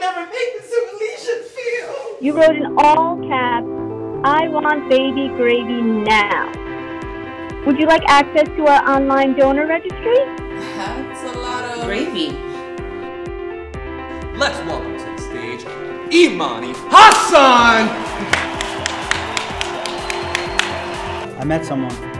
never make this feel. You wrote in all caps, I want baby gravy now. Would you like access to our online donor registry? That's a lot of Gravy. Let's welcome to the stage Imani Hassan! I met someone